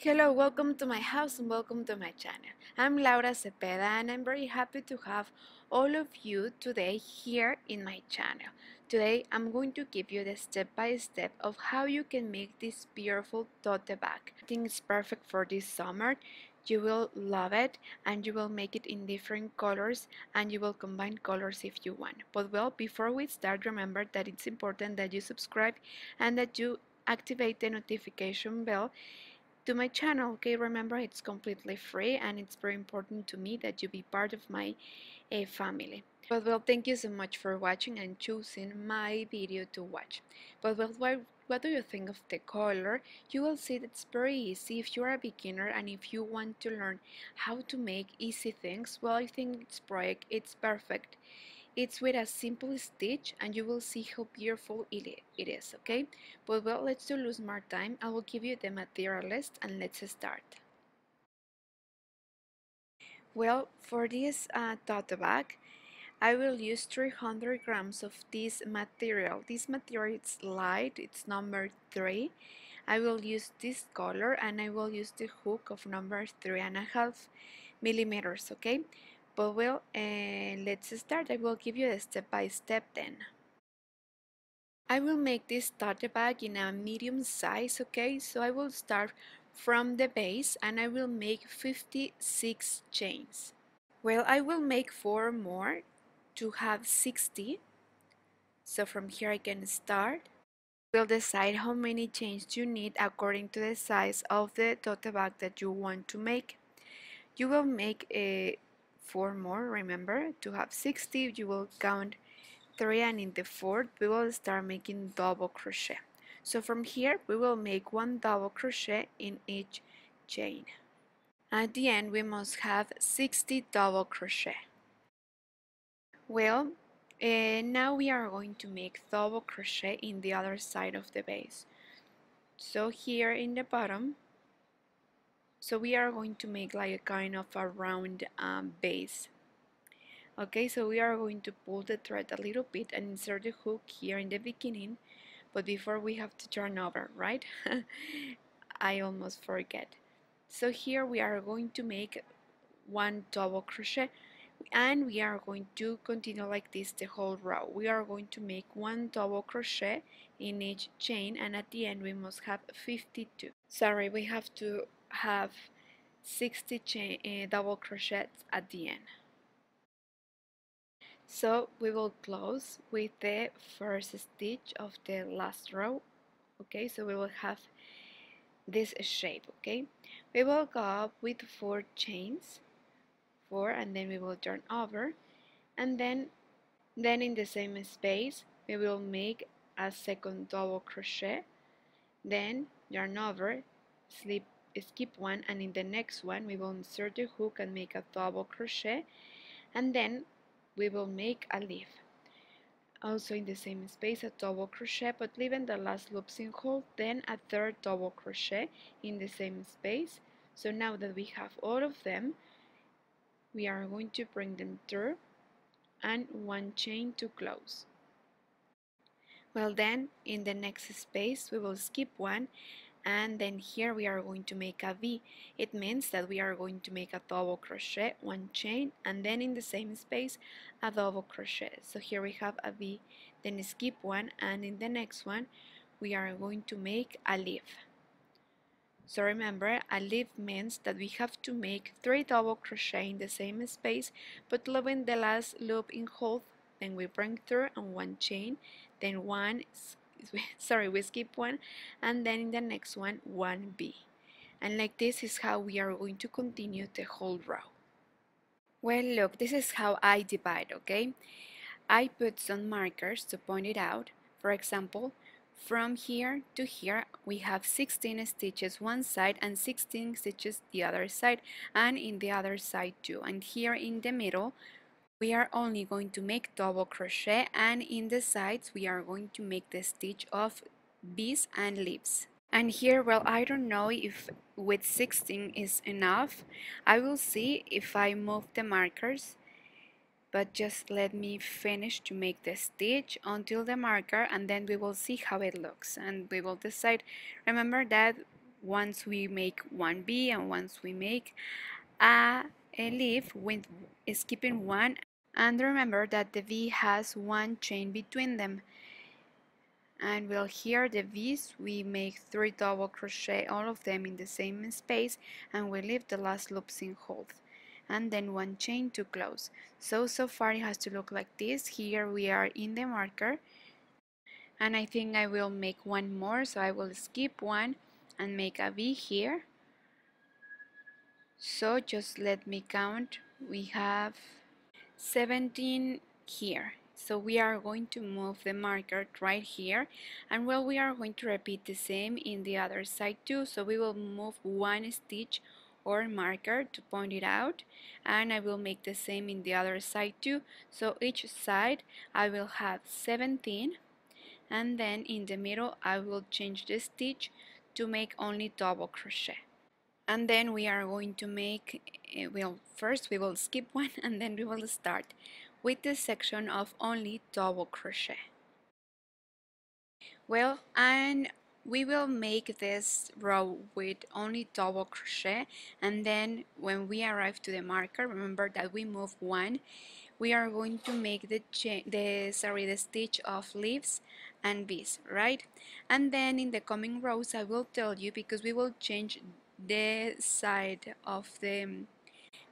Hello, welcome to my house and welcome to my channel. I'm Laura Cepeda and I'm very happy to have all of you today here in my channel. Today I'm going to give you the step-by-step -step of how you can make this beautiful tote bag. I think it's perfect for this summer. You will love it and you will make it in different colors and you will combine colors if you want. But well, before we start, remember that it's important that you subscribe and that you activate the notification bell to my channel okay? Remember it's completely free and it's very important to me that you be part of my uh, family. But well thank you so much for watching and choosing my video to watch. But well what, what do you think of the color? You will see that it's very easy if you're a beginner and if you want to learn how to make easy things. Well I think this project it's perfect it's with a simple stitch and you will see how beautiful it is, okay? But well, let's do lose more time. I will give you the material list and let's start. Well, for this uh, tote bag, I will use 300 grams of this material. This material is light, it's number 3. I will use this color and I will use the hook of number three and a half millimeters, okay? But well, uh, let's start. I will give you a step by step then. I will make this tote bag in a medium size, okay? So I will start from the base and I will make 56 chains. Well, I will make 4 more to have 60. So from here I can start. We'll decide how many chains you need according to the size of the tote bag that you want to make. You will make a four more remember? To have 60 you will count three and in the fourth we will start making double crochet. So from here we will make one double crochet in each chain. At the end we must have 60 double crochet. Well uh, now we are going to make double crochet in the other side of the base. So here in the bottom so we are going to make like a kind of a round um, base. Okay so we are going to pull the thread a little bit and insert the hook here in the beginning but before we have to turn over right? I almost forget. So here we are going to make one double crochet and we are going to continue like this the whole row. We are going to make one double crochet in each chain and at the end we must have 52 sorry we have to have 60 chain uh, double crochets at the end. So we will close with the first stitch of the last row okay? So we will have this shape okay? We will go up with four chains four and then we will turn over. And then then in the same space we will make a second double crochet. Then yarn over slip skip one and in the next one we will insert the hook and make a double crochet and then we will make a leaf. Also in the same space a double crochet but leaving the last loops in hold then a third double crochet in the same space. So now that we have all of them we are going to bring them through and one chain to close. Well then in the next space we will skip one and then here we are going to make a V. It means that we are going to make a double crochet one chain and then in the same space a double crochet. So here we have a V. Then skip one and in the next one we are going to make a leaf. So remember a leaf means that we have to make three double crochet in the same space but leaving the last loop in hold then we bring through and one chain then one sorry we skip one and then in the next one 1b and like this is how we are going to continue the whole row. Well look this is how I divide okay? I put some markers to point it out. For example from here to here we have 16 stitches one side and 16 stitches the other side and in the other side too. And here in the middle we are only going to make double crochet and in the sides we are going to make the stitch of V's and leaves. And here well I don't know if with 16 is enough. I will see if I move the markers but just let me finish to make the stitch until the marker and then we will see how it looks. And we will decide. Remember that once we make one V and once we make a, leaf with skipping one and remember that the V has one chain between them. And we'll here the V's. We make three double crochet all of them in the same space and we leave the last loops in hold and then one chain to close. So so far it has to look like this. Here we are in the marker. And I think I will make one more so I will skip one and make a V here. So just let me count. We have 17 here. So we are going to move the marker right here. And well we are going to repeat the same in the other side too. So we will move one stitch or marker to point it out. And I will make the same in the other side too. So each side I will have 17 and then in the middle I will change the stitch to make only double crochet. And then we are going to make Eh, well first we will skip one and then we will start with the section of only double crochet. Well and we will make this row with only double crochet and then when we arrive to the marker remember that we move one we are going to make the the sorry the stitch of leaves and V's right? And then in the coming rows I will tell you because we will change the side of the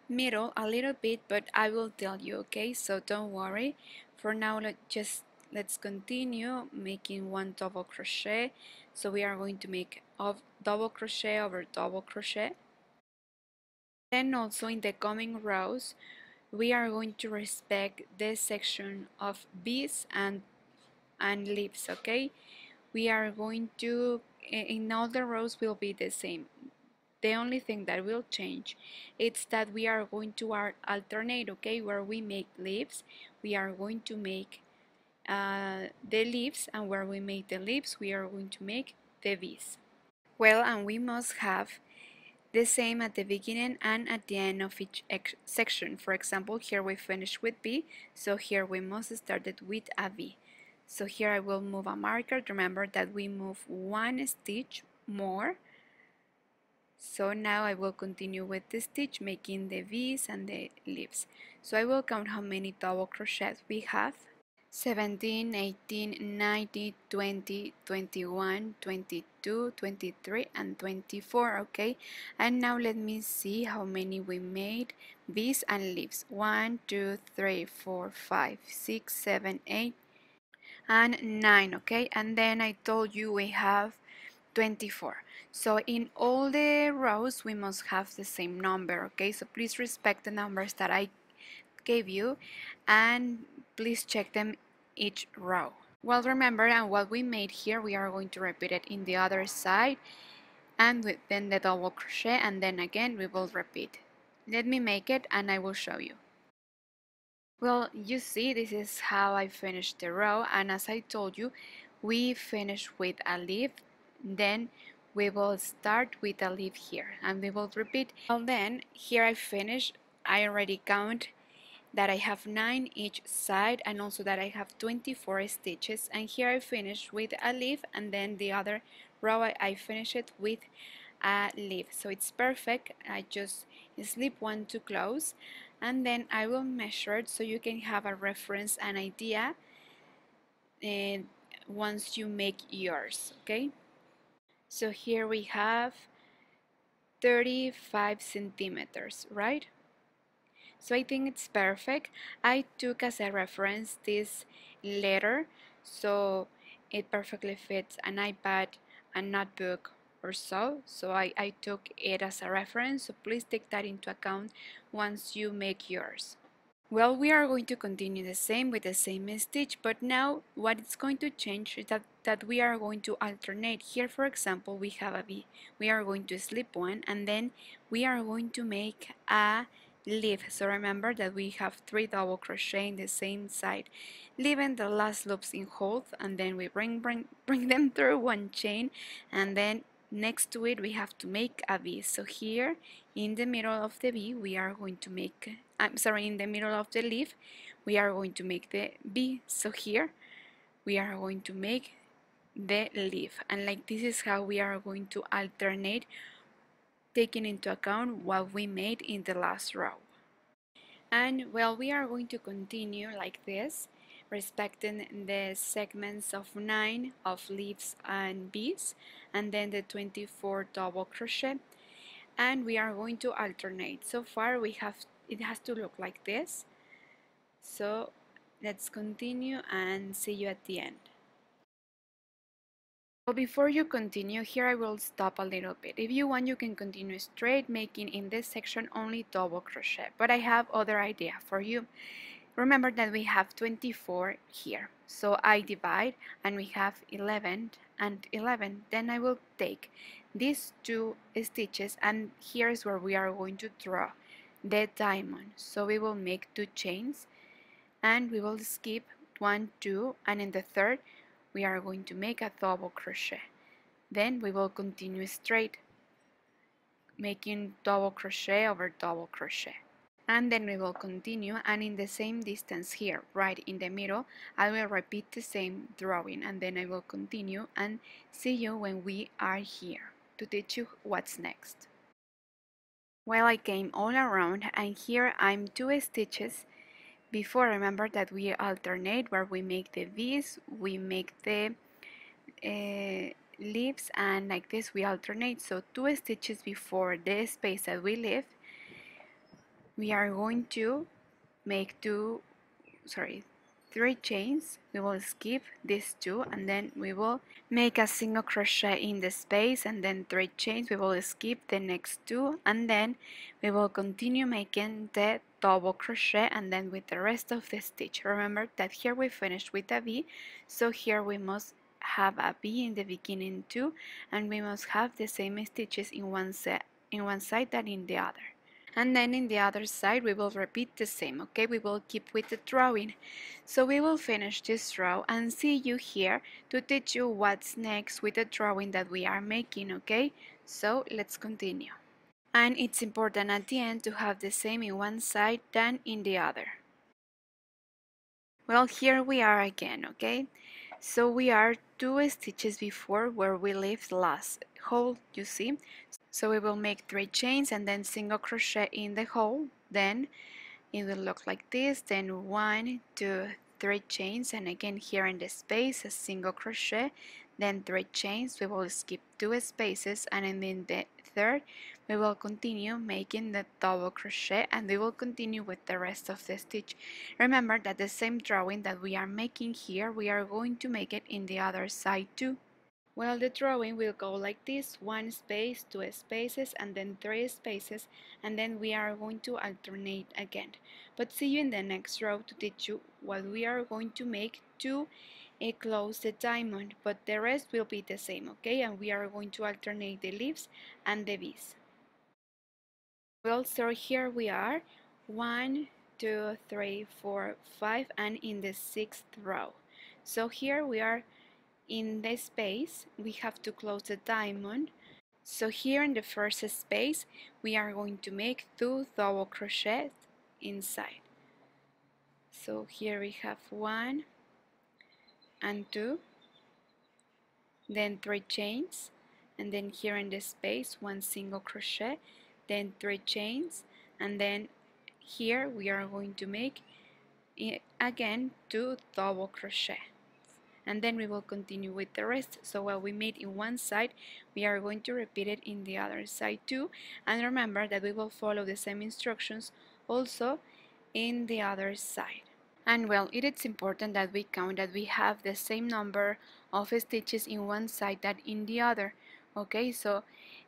middle a little bit but I will tell you okay? So don't worry. For now let just let's continue making one double crochet. So we are going to make of double crochet over double crochet. Then also in the coming rows we are going to respect this section of V's and and leaves okay? We are going to in all the rows will be the same the only thing that will change it's that we are going to alternate okay where we make leaves we are going to make uh, the leaves and where we make the leaves we are going to make the V's well and we must have the same at the beginning and at the end of each section. For example here we finish with V so here we must start it with a V so here I will move a marker. Remember that we move one stitch more so now I will continue with the stitch making the V's and the leaves. So I will count how many double crochets we have. 17, 18, 19, 20, 21, 22, 23 and 24 okay? And now let me see how many we made V's and leaves. 1, 2, 3, 4, 5, 6, 7, 8 and 9 okay? And then I told you we have 24 so in all the rows we must have the same number okay? So please respect the numbers that I gave you and please check them each row. Well remember and what we made here we are going to repeat it in the other side and then the double crochet and then again we will repeat. Let me make it and I will show you. Well you see this is how I finished the row and as I told you we finish with a leaf then we will start with a leaf here and we will repeat. Well then here I finish. I already count that I have 9 each side and also that I have 24 stitches. And here I finish with a leaf and then the other row I, I finish it with a leaf. So it's perfect. I just slip one to close and then I will measure it so you can have a reference and idea and once you make yours okay so here we have 35 centimeters, right? So I think it's perfect. I took as a reference this letter, so it perfectly fits an iPad, a notebook, or so. So I, I took it as a reference, so please take that into account once you make yours. Well, we are going to continue the same with the same stitch, but now what is going to change is that, that we are going to alternate. Here, for example, we have a V. We are going to slip one, and then we are going to make a leaf. So remember that we have three double crochet in the same side, leaving the last loops in hold, and then we bring, bring, bring them through one chain, and then next to it we have to make a V. So here, in the middle of the V, we are going to make I'm sorry, in the middle of the leaf, we are going to make the V. So here, we are going to make the leaf and like this is how we are going to alternate taking into account what we made in the last row and well we are going to continue like this respecting the segments of 9 of leaves and V's and then the 24 double crochet and we are going to alternate so far we have it has to look like this so let's continue and see you at the end well, before you continue, here I will stop a little bit. If you want, you can continue straight, making in this section only double crochet. But I have other idea for you. Remember that we have 24 here. So I divide and we have 11 and 11. Then I will take these two stitches and here's where we are going to draw the diamond. So we will make two chains and we will skip one, two, and in the third we are going to make a double crochet then we will continue straight making double crochet over double crochet and then we will continue and in the same distance here right in the middle I will repeat the same drawing and then I will continue and see you when we are here. To teach you what's next. Well I came all around and here I'm two stitches before. Remember that we alternate where we make the V's we make the uh, leaves and like this we alternate. So two stitches before the space that we leave we are going to make two sorry three chains. We will skip these two and then we will make a single crochet in the space and then three chains. We will skip the next two and then we will continue making the double crochet and then with the rest of the stitch. Remember that here we finished with a V so here we must have a V in the beginning too and we must have the same stitches in one set in one side than in the other and then in the other side we will repeat the same okay? We will keep with the drawing. So we will finish this row and see you here to teach you what's next with the drawing that we are making okay? So let's continue. And it's important at the end to have the same in one side than in the other. Well here we are again okay? So we are two stitches before where we the last hole you see so we will make three chains and then single crochet in the hole. Then it will look like this. Then one two three chains. And again here in the space a single crochet. Then three chains. We will skip two spaces. And in the third we will continue making the double crochet. And we will continue with the rest of the stitch. Remember that the same drawing that we are making here we are going to make it in the other side too well the drawing will go like this one space two spaces and then three spaces and then we are going to alternate again. But see you in the next row to teach you what we are going to make to uh, close the diamond. But the rest will be the same okay? And we are going to alternate the leaves and the V's. Well so here we are. One two three four five and in the sixth row. So here we are in the space we have to close the diamond. So here in the first space we are going to make two double crochets inside. So here we have one and two then three chains and then here in the space one single crochet then three chains and then here we are going to make eh, again two double crochet and then we will continue with the rest. So what we made in one side we are going to repeat it in the other side too. And remember that we will follow the same instructions also in the other side. And well it is important that we count that we have the same number of stitches in one side that in the other okay so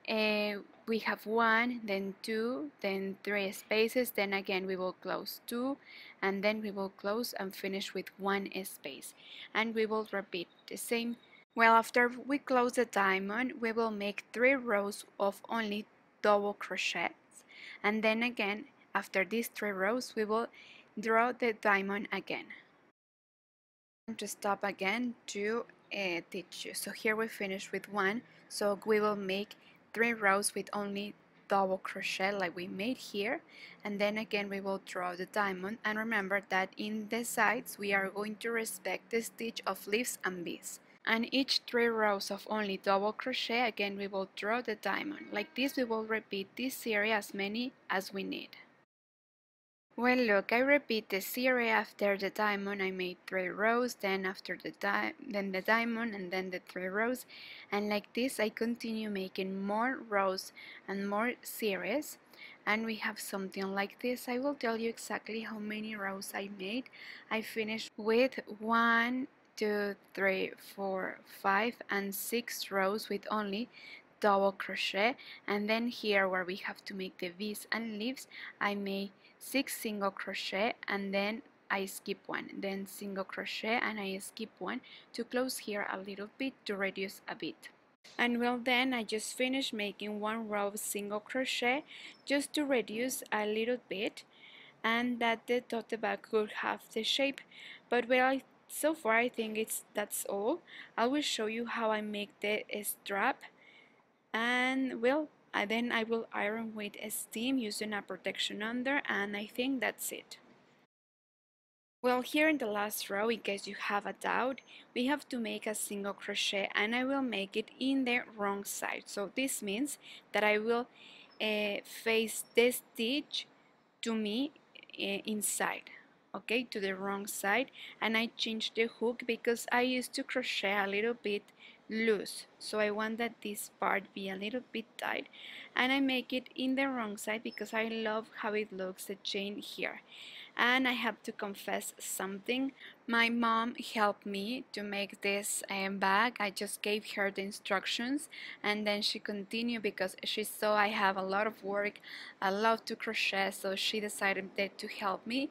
uh, we have one then two then three spaces then again we will close two and then we will close and finish with one space. And we will repeat the same. Well after we close the diamond we will make three rows of only double crochets. And then again after these three rows we will draw the diamond again. To stop again to uh, teach you. So here we finish with one so we will make three rows with only double crochet like we made here. And then again we will draw the diamond. And remember that in the sides we are going to respect the stitch of leaves and V's and each three rows of only double crochet again we will draw the diamond. Like this we will repeat this series as many as we need well look I repeat the series after the diamond I made three rows then after the di then the diamond and then the three rows and like this I continue making more rows and more series and we have something like this. I will tell you exactly how many rows I made. I finished with one two three four five and six rows with only double crochet and then here where we have to make the V's and leaves I made six single crochet and then I skip one. Then single crochet and I skip one to close here a little bit to reduce a bit. And well then I just finished making one row of single crochet just to reduce a little bit and that the tote bag could have the shape. But well so far I think it's that's all. I will show you how I make the strap. And well and then I will iron with a steam using a protection under and I think that's it. Well here in the last row in case you have a doubt we have to make a single crochet and I will make it in the wrong side. So this means that I will uh, face this stitch to me uh, inside okay to the wrong side and I changed the hook because I used to crochet a little bit loose. So I want that this part be a little bit tight. And I make it in the wrong side because I love how it looks the chain here. And I have to confess something. My mom helped me to make this um, bag. I just gave her the instructions and then she continued because she saw I have a lot of work I love to crochet so she decided to help me.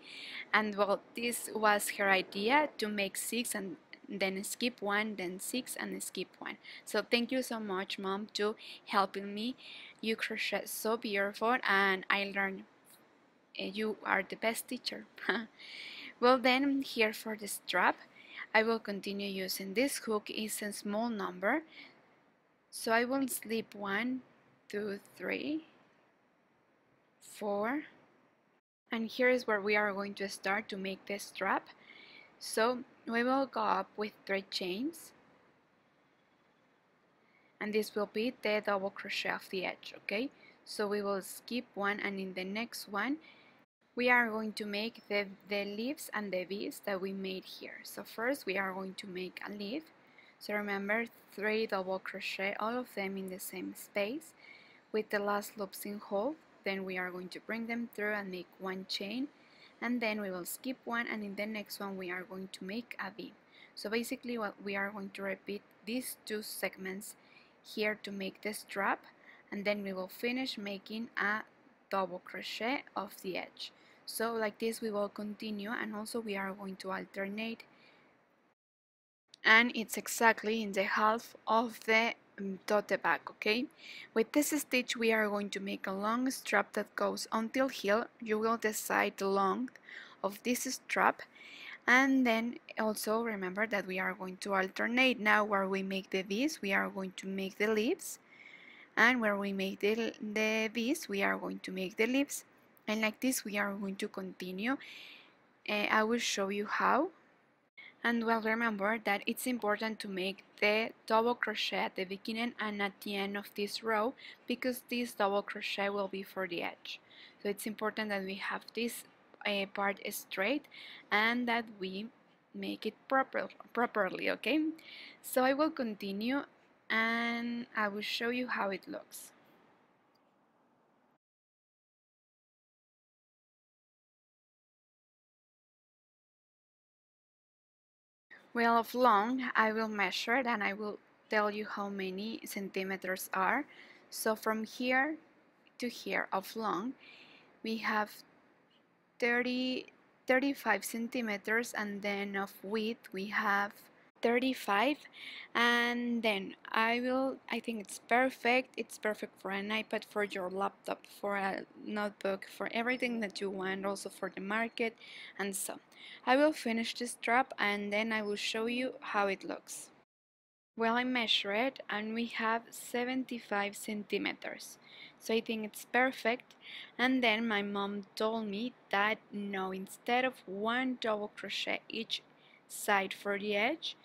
And well this was her idea to make six and then skip one then six and skip one. So thank you so much mom to helping me. You crochet so beautiful and I learned uh, you are the best teacher. Well then here for the strap I will continue using this hook. Is a small number. So I will slip one two three four. And here is where we are going to start to make the strap so we will go up with three chains and this will be the double crochet of the edge okay? So we will skip one and in the next one we are going to make the, the leaves and the V's that we made here. So first we are going to make a leaf. So remember three double crochet all of them in the same space with the last loops in hold. Then we are going to bring them through and make one chain and then we will skip one and in the next one we are going to make a V so basically what we are going to repeat these two segments here to make the strap and then we will finish making a double crochet of the edge. So like this we will continue and also we are going to alternate and it's exactly in the half of the tote back okay? With this stitch we are going to make a long strap that goes until here you will decide the length of this strap. And then also remember that we are going to alternate. Now where we make the V's we are going to make the leaves. And where we make the, the V's we are going to make the leaves. And like this we are going to continue. Uh, I will show you how and well remember that it's important to make the double crochet at the beginning and at the end of this row because this double crochet will be for the edge. So it's important that we have this uh, part straight and that we make it proper properly okay? So I will continue and I will show you how it looks Well, of long, I will measure it and I will tell you how many centimeters are. So from here to here of long, we have 30, 35 centimeters and then of width we have 35 and then I will I think it's perfect it's perfect for an iPad for your laptop for a notebook for everything that you want also for the market and so. I will finish this strap and then I will show you how it looks. Well I measure it and we have 75 centimeters. So I think it's perfect. And then my mom told me that no instead of one double crochet each side for the edge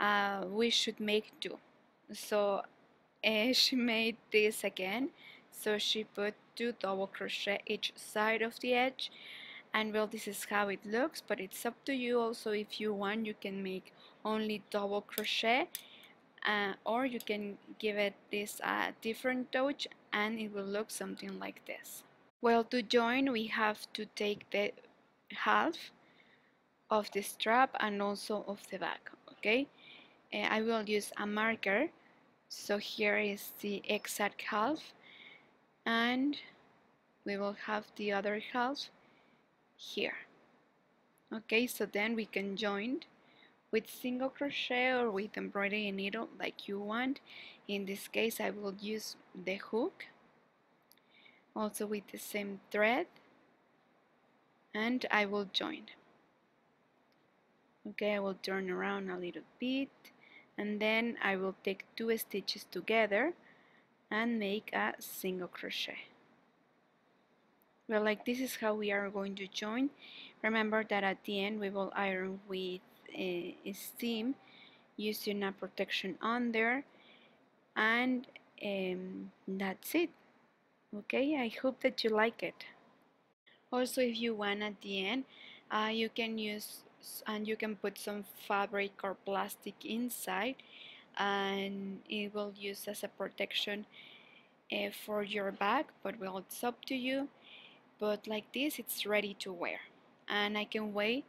uh, we should make two so uh, she made this again. So she put two double crochet each side of the edge. And well this is how it looks but it's up to you. Also if you want you can make only double crochet uh, or you can give it this uh, different touch and it will look something like this. Well to join we have to take the half of the strap and also of the back okay? Uh, I will use a marker. So here is the exact half and we will have the other half here okay? So then we can join with single crochet or with embroidery needle like you want. In this case I will use the hook also with the same thread and I will join okay I will turn around a little bit and then I will take two stitches together and make a single crochet. Well like this is how we are going to join. Remember that at the end we will iron with a steam using a protection under and um, that's it. Okay I hope that you like it. Also if you want at the end uh, you can use and you can put some fabric or plastic inside and it will use as a protection uh, for your bag but well it's up to you. But like this it's ready to wear. And I can wait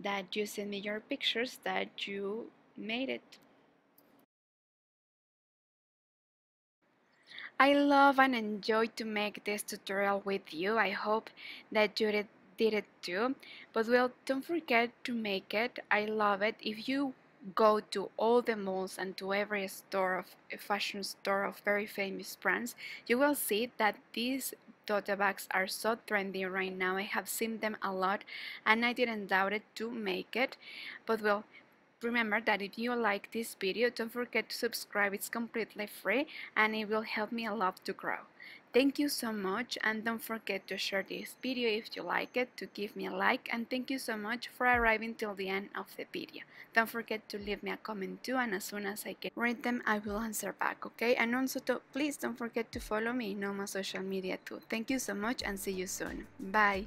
that you send me your pictures that you made it. I love and enjoy to make this tutorial with you. I hope that you did did it too but well don't forget to make it. I love it. If you go to all the malls and to every store of fashion store of very famous brands you will see that these tote bags are so trendy right now. I have seen them a lot and i didn't doubt it to make it. But well remember that if you like this video don't forget to subscribe. It's completely free and it will help me a lot to grow Thank you so much and don't forget to share this video if you like it, to give me a like and thank you so much for arriving till the end of the video. Don't forget to leave me a comment too and as soon as I can read them I will answer back, okay? And also to, please don't forget to follow me all my social media too. Thank you so much and see you soon. Bye!